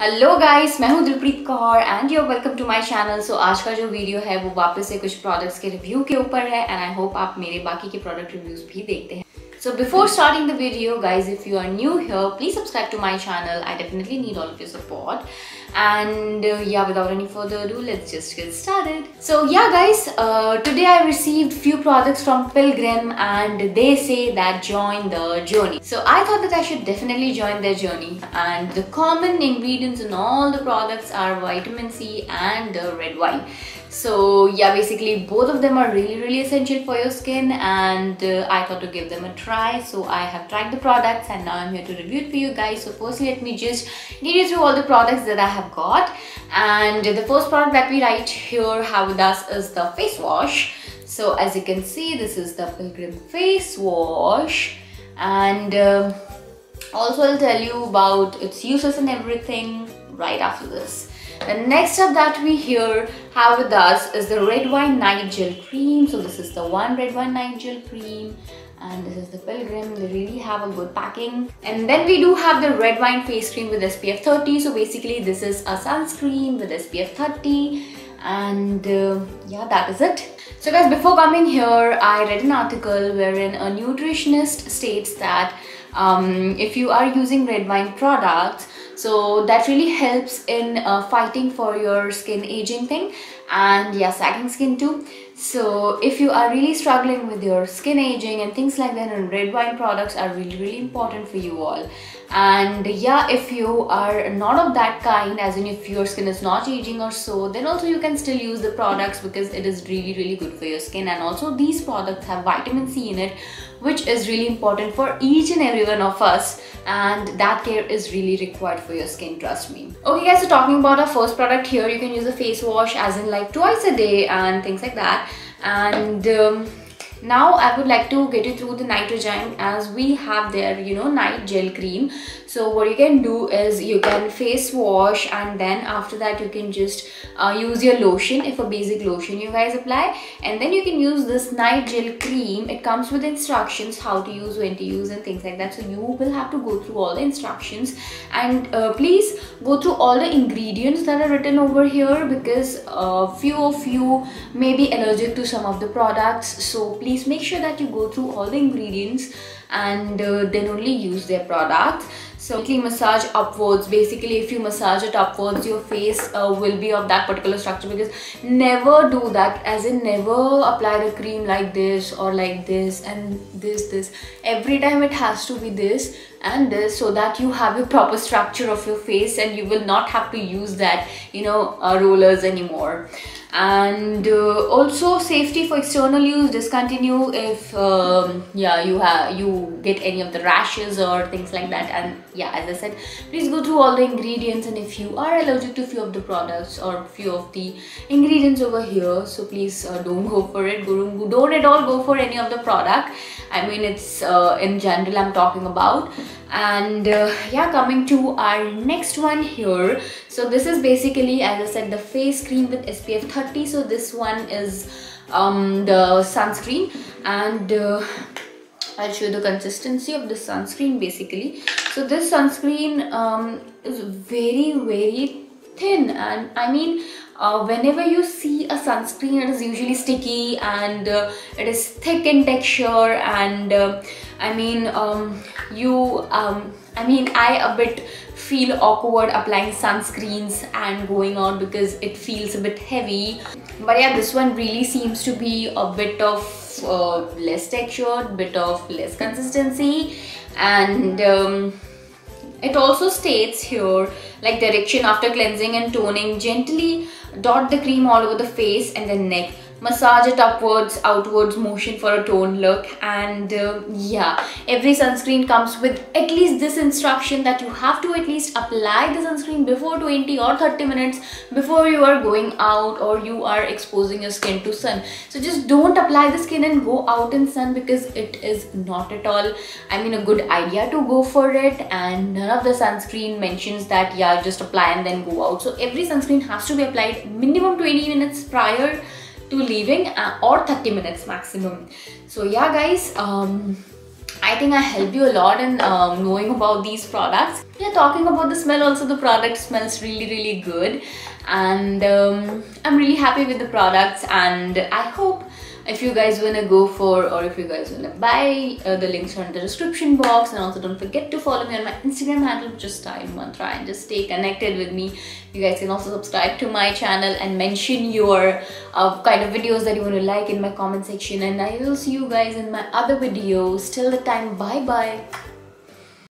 Hello guys मैं हूँ Dilpreet Kaur and you welcome to my channel so आज का जो वीडियो है, वो वापस से कुछ प्रोडक्ट्स के रिव्यू के ऊपर है एंड आई होप आप मेरे बाकी के प्रोडक्ट रिव्यूज़ भी देखते हैं। So before starting the video guys if you are new here please subscribe to my channel. I definitely need all of your support. And uh, yeah without any further ado let's just get started. So yeah guys uh, today I received few products from Pilgrim and they say that join the journey. So I thought that I should definitely join their journey. And the common ingredients in all the products are vitamin C and uh, red wine so yeah basically both of them are really really essential for your skin and uh, i thought to give them a try. So i have tried the products and now i'm here to review it for you guys. So firstly let me just lead you through all the products that i have got. And the first product that we right here have with us is the face wash. So as you can see this is the pilgrim face wash. And um, also i'll tell you about its uses and everything right after this. The next up that we here have with us is the red wine night gel cream. So this is the one red wine night gel cream and this is the pilgrim. They really have a good packing. And then we do have the red wine face cream with spf 30 so basically this is a sunscreen with spf 30 and uh, yeah that is it. So guys before coming here i read an article wherein a nutritionist states that um, if you are using red wine products so that really helps in uh, fighting for your skin aging thing. And yeah sagging skin too so if you are really struggling with your skin aging and things like that and red wine products are really really important for you all. And yeah if you are not of that kind as in if your skin is not aging or so then also you can still use the products because it is really really good for your skin. And also these products have vitamin C in it which is really important for each and every one of us. And that care is really required for your skin trust me. Okay guys so talking about our first product here you can use a face wash as in like twice a day and things like that and um, now I would like to get you through the nitrogen as we have there you know night gel cream so what you can do is you can face wash and then after that you can just uh, use your lotion if a basic lotion you guys apply. And then you can use this night gel cream. It comes with instructions how to use when to use and things like that. So you will have to go through all the instructions. And uh, please go through all the ingredients that are written over here because uh, few of you may be allergic to some of the products. So please please make sure that you go through all the ingredients and uh, then only use their product. So massage upwards. Basically if you massage it upwards your face uh, will be of that particular structure because never do that as in never apply the cream like this or like this and this this. Every time it has to be this and this so that you have a proper structure of your face and you will not have to use that you know uh, rollers anymore and uh, also safety for external use discontinue if um, yeah you have you get any of the rashes or things like that. And yeah as i said please go through all the ingredients. And if you are allergic to few of the products or few of the ingredients over here so please uh, don't go for it. Don't at all go for any of the product. I mean it's uh, in general i'm talking about and uh, yeah coming to our next one here. So this is basically as i said the face cream with spf 30 so this one is um, the sunscreen. And uh, I'll show the consistency of the sunscreen basically. So this sunscreen um, is very very thin. And I mean uh, whenever you see a sunscreen it is usually sticky and uh, it is thick in texture and uh, I mean um, you um, I mean I a bit feel awkward applying sunscreens and going out because it feels a bit heavy. But yeah this one really seems to be a bit of uh, less texture, bit of less consistency and um, it also states here like direction after cleansing and toning. Gently dot the cream all over the face and the neck massage it upwards outwards motion for a toned look and uh, yeah. Every sunscreen comes with at least this instruction that you have to at least apply the sunscreen before 20 or 30 minutes before you are going out or you are exposing your skin to sun. So just don't apply the skin and go out in sun because it is not at all i mean a good idea to go for it. And none of the sunscreen mentions that yeah just apply and then go out. So every sunscreen has to be applied minimum 20 minutes prior to leaving uh, or 30 minutes maximum. So yeah guys um, I think I helped you a lot in um, knowing about these products. Yeah talking about the smell also the product smells really really good. And um, i'm really happy with the products and i hope if you guys want to go for or if you guys want to buy uh, the links are in the description box. And also don't forget to follow me on my instagram handle just time mantra and just stay connected with me. You guys can also subscribe to my channel and mention your uh, kind of videos that you want to like in my comment section. And i will see you guys in my other videos. Till the time bye bye